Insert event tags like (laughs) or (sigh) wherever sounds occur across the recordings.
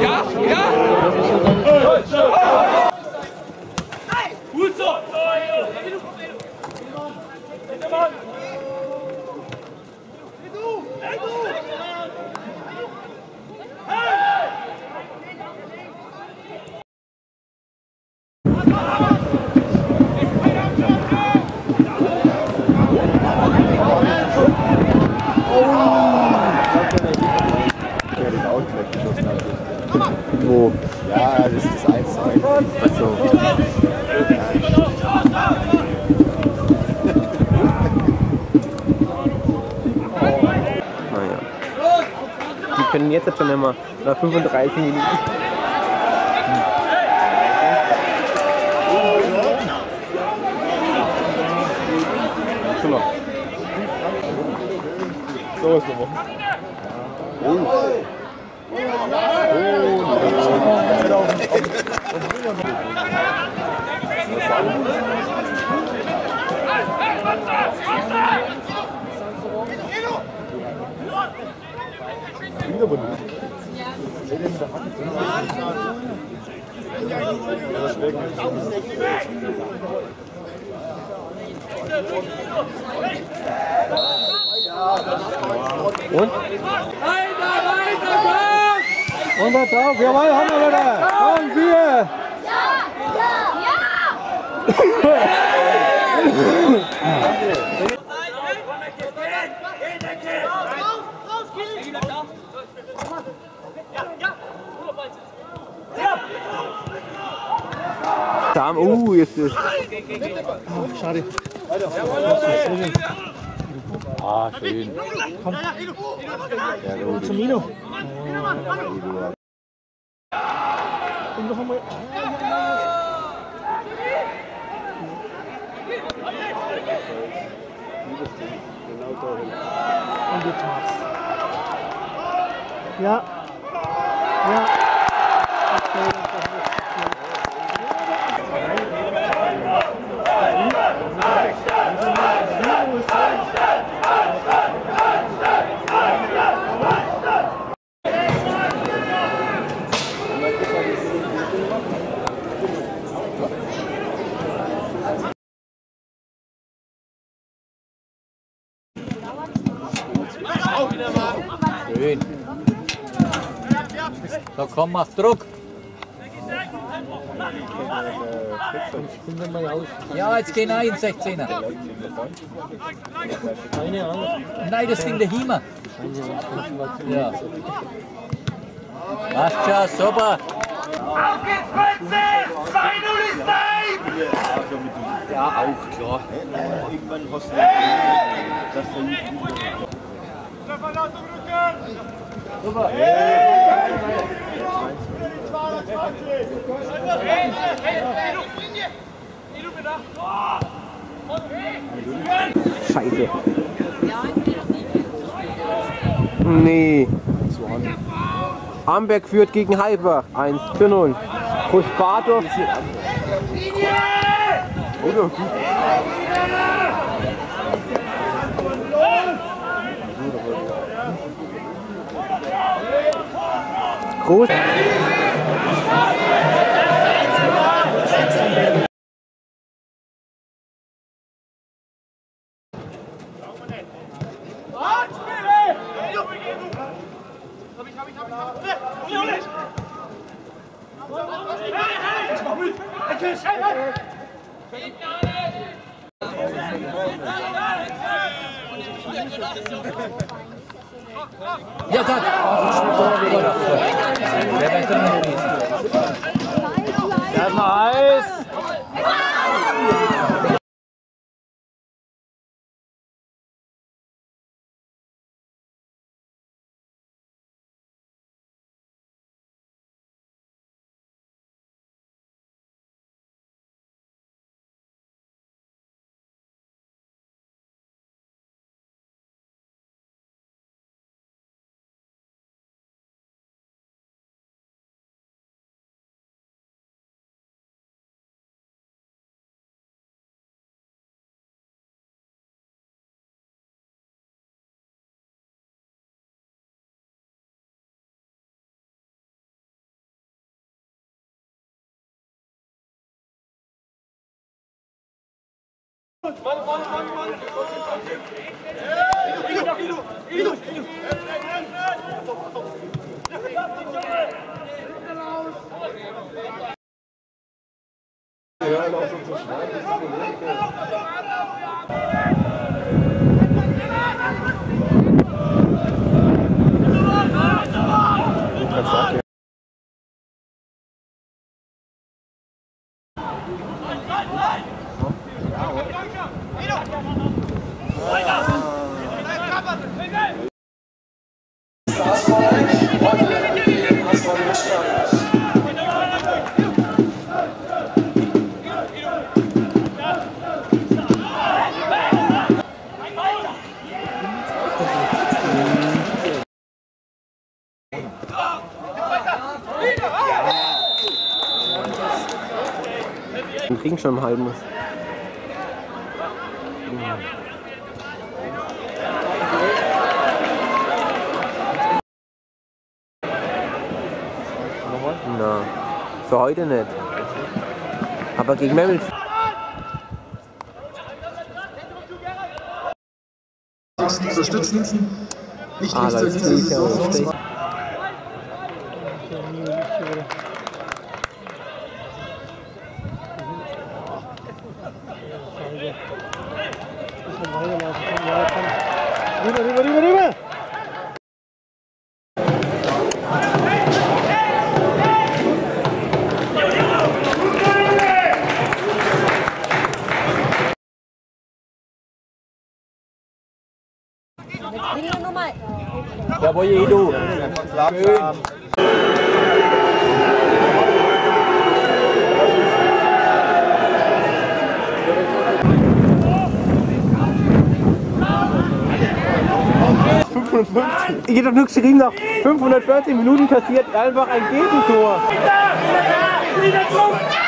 Ja, ja! Können jetzt schon immer nach 35 Minuten. Schon noch. So ist noch. Und? Und pass auf, jawohl, haben wir wieder. Komm, wir. (laughs) Darm, uh, jetzt ist. Schade. Ah, schön. Zum Mino. Und noch einmal. Und jetzt mach's. Ja. Ja. Komm, mach Druck. Ja, jetzt gehen ein, 16er. Keine Ahnung. Nein, das ging daheim. Ja. Passt schon, super. Auf geht's, Franzis! 2-0 ist Time! Ja, auch klar. Irgendwann hast du das Stefan, aus dem Rücken! Scheiße. Nee. Amberg führt gegen Halber. 1 zu 0. Kuspatov. Oder gut. Groß. Ja, dann. Der wird Wir schon einen halben. Na, für heute nicht. Aber gegen Memmel. unterstützen. Nicht Ah, nichts ist dieser Saison. Ich hätte doch nur geschrieben, nach 540 Minuten kassiert einfach ein Gegentor. Wieder drum! Stefan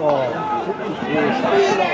ああ。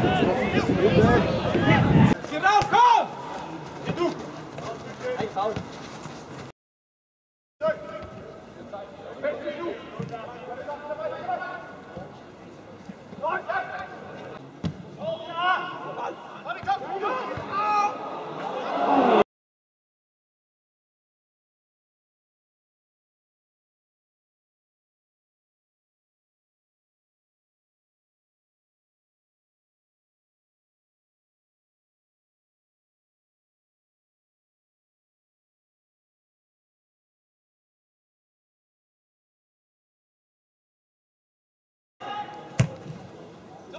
Genau,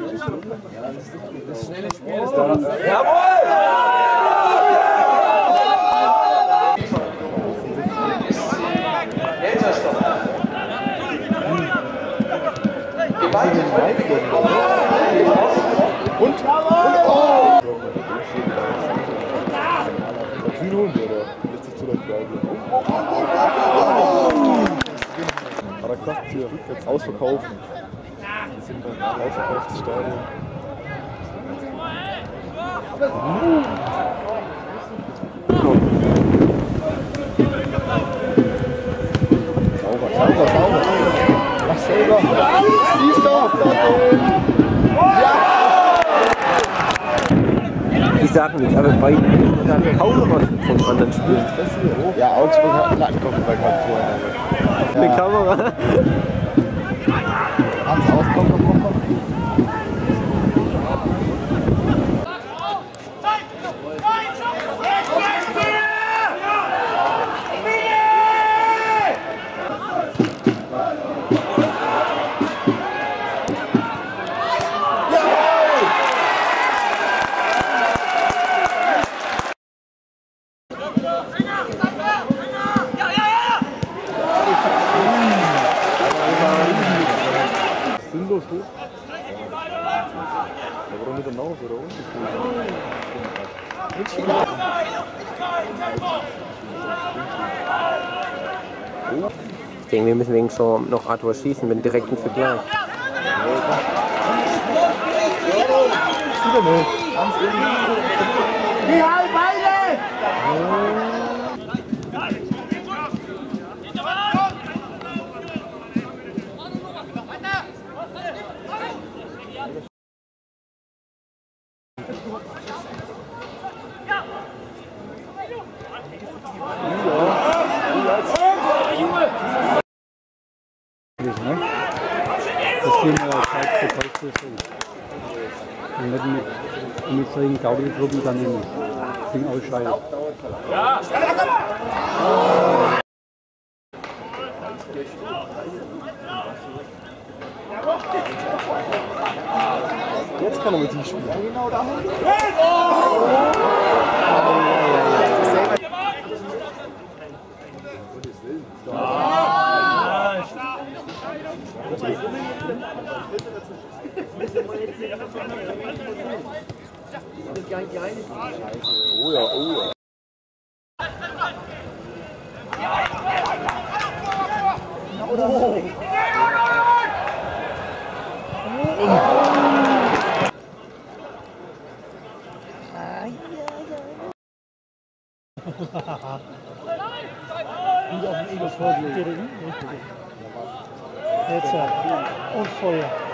Und Mikey mit nach! Hier, schau bitte! Ja! Südhund, oder? Lässt sich zu leicht bleiben. Hat er gesagt, hier rückwärts ausverkaufen. Wir sind beim ausverkauften Stadion. Sauber, sauber, sauber. Mach selber. Siehst doch, Die sagen nicht, aber bei sagen kaum was von anderen Spielen. Ja, Augsburg hat einen Lattenkopfball gehabt vorher. Eine Kamera. Hans aus, komm, komm, komm, komm. Sinnlos hoch. Ja, warum nicht hinaus oder unten? Ich denke, wir müssen wegen so noch Arthur schießen mit direkten Vergleich. Wieder nicht. Ganz Ne? Das gehen wir als für so. Und nicht mit, mit solchen Gaukelgruppen daneben. Ding ausscheiden. Jetzt kann er mit ihm spielen. Oh ja, oh ja. Jetzt ja. Und Feuer.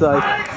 Zeit.